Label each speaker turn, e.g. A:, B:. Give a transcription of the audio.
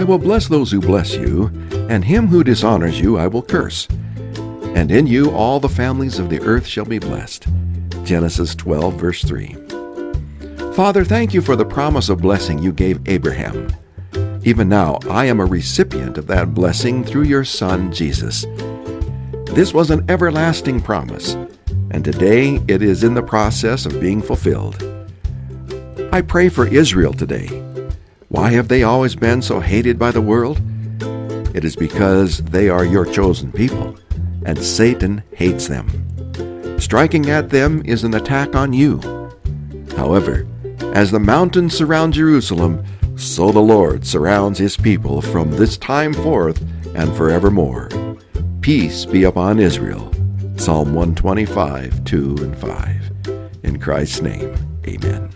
A: I will bless those who bless you, and him who dishonors you I will curse. And in you all the families of the earth shall be blessed. Genesis 12, verse 3. Father, thank you for the promise of blessing you gave Abraham. Even now, I am a recipient of that blessing through your Son, Jesus. This was an everlasting promise, and today it is in the process of being fulfilled. I pray for Israel today. Why have they always been so hated by the world? It is because they are your chosen people, and Satan hates them. Striking at them is an attack on you. However, as the mountains surround Jerusalem, so the Lord surrounds his people from this time forth and forevermore. Peace be upon Israel. Psalm 125, 2 and 5. In Christ's name, amen.